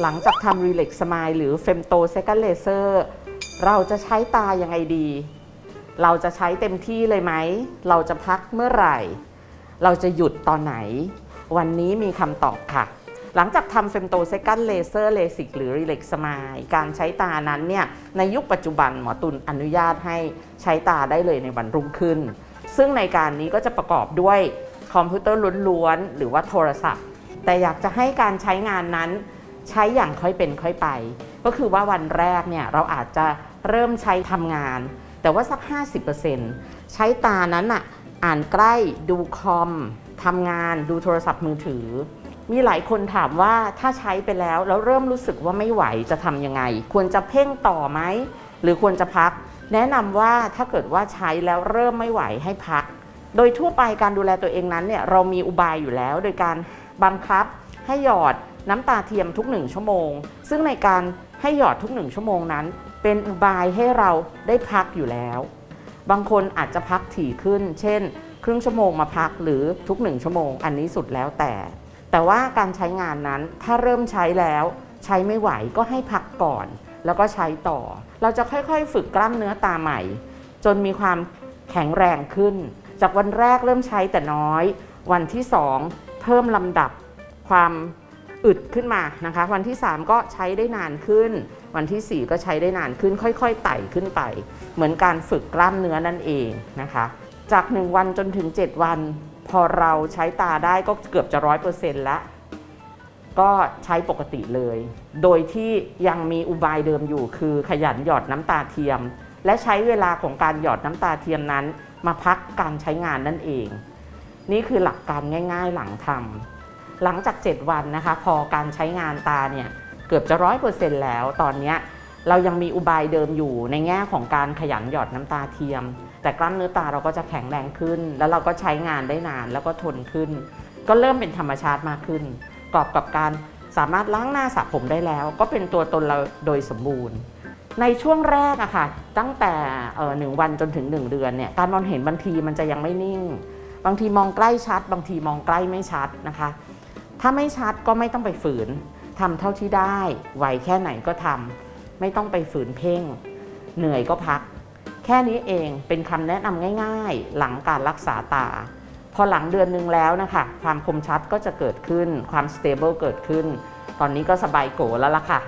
หลังจากทำ ReLEx SMILE หรือ femtosecond laser เราจะใช้ตายังไงดี เราจะใช้เต็มที่เลยไหม เราจะพักเมื่อไหร่ เราจะหยุดตอนไหน วันนี้มีคำตอบค่ะ หลังจากทำ femtosecond laser เลสิกหรือ ReLEx SMILE การใช้ตานั้นเนี่ยในยุคปัจจุบันหมอตุลอนุญาตให้ใช้ตาได้เลยในวันรุ่งขึ้น ซึ่งในการนี้ก็จะประกอบด้วยคอมพิวเตอร์ล้วนๆหรือว่าโทรศัพท์ แต่อยากจะให้การใช้งานนั้นใช้อย่างค่อยเป็นค่อยไป ก็คือว่าวันแรกเนี่ยเราอาจจะเริ่มใช้ทำงาน แต่ว่าสัก 50%ใช้ตานั้นอะอ่านใกล้ดูคอมทำงานดูโทรศัพท์มือถือ มีหลายคนถามว่าถ้าใช้ไปแล้วแล้วเริ่มรู้สึกว่าไม่ไหวจะทำยังไง ควรจะเพ่งต่อไหมหรือควรจะพัก แนะนำว่าถ้าเกิดว่าใช้แล้วเริ่มไม่ไหวให้พัก โดยทั่วไปการดูแลตัวเองนั้นเนี่ยเรามีอุบายอยู่แล้ว โดยการ บังคับให้หยอดน้ำตาเทียมทุกหนึ่งชั่วโมง ซึ่งในการให้หยอดทุกหนึ่งชั่วโมงนั้น เป็นอุบายให้เราได้พักอยู่แล้ว บางคนอาจจะพักถี่ขึ้น เช่น ครึ่งชั่วโมงมาพักหรือทุกหนึ่งชั่วโมง อันนี้สุดแล้วแต่ แต่ว่าการใช้งานนั้นถ้าเริ่มใช้แล้ว ใช้ไม่ไหวก็ให้พักก่อน แล้วก็ใช้ต่อ เราจะค่อยๆ ฝึกกล้ามเนื้อตาใหม่ จนมีความแข็งแรงขึ้น จากวันแรกเริ่มใช้แต่น้อย วันที่2 เพิ่มลำดับความอึดขึ้นมานะคะ วันที่ 3 ก็ใช้ได้นานขึ้น วันที่ 4 ก็ใช้ได้นานขึ้น ค่อยๆไต่ขึ้นไป เหมือนการฝึกกล้ามเนื้อนั่นเองนะคะ จาก 1 วันจนถึง 7 วัน พอเราใช้ตาได้ก็เกือบจะร้อยเปอร์เซ็นต์แล้วก็ใช้ปกติเลย โดยที่ยังมีอุบายเดิมอยู่คือขยันหยอดน้ำตาเทียม และใช้เวลาของการหยอดน้ำตาเทียมนั้น มาพักการใช้งานนั่นเอง นี่คือหลักการง่าย ๆ หลังทำหลังจาก 7 วันนะคะ พอการใช้งานตาเนี่ยเกือบจะร้อยเปอร์เซ็นต์แล้ว ตอนนี้เรายังมีอุบายเดิมอยู่ในแง่ของการขยันหยอดน้ำตาเทียม แต่กล้ามเนื้อตาเราก็จะแข็งแรงขึ้น แล้วเราก็ใช้งานได้นานแล้วก็ทนขึ้น ก็เริ่มเป็นธรรมชาติมากขึ้นกรอบกับการสามารถล้างหน้าสระผมได้แล้ว ก็เป็นตัวตนเราโดยสมบูรณ์ ในช่วงแรกอะค่ะ ตั้งแต่หนึ่งวันจนถึง 1 เดือนเนี่ยการมองเห็นบางทีมันจะยังไม่นิ่ง บางทีมองใกล้ชัด บางทีมองใกล้ไม่ชัดนะคะ ถ้าไม่ชัดก็ไม่ต้องไปฝืนทำเท่าที่ได้ไหวแค่ไหนก็ทำไม่ต้องไปฝืนเพ่ง เหนื่อยก็พัก แค่นี้เองเป็นคำแนะนำง่าย ๆ หลังการรักษาตา พอหลังเดือนหนึ่งแล้วนะคะความคมชัดก็จะเกิดขึ้น ความ stable เกิดขึ้น ตอนนี้ก็สบายโกแล้วล่ะค่ะ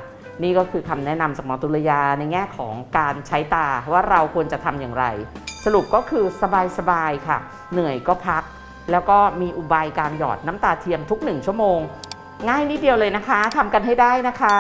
นี่ก็คือคำแนะนำจากหมอตุลยาในแง่ของการใช้ตาว่าเราควรจะทำอย่างไร สรุปก็คือสบายๆค่ะ เหนื่อยก็พัก แล้วก็มีอุบายการหยอดน้ำตาเทียมทุกหนึ่งชั่วโมง ง่ายนิดเดียวเลยนะคะทำกันให้ได้นะคะ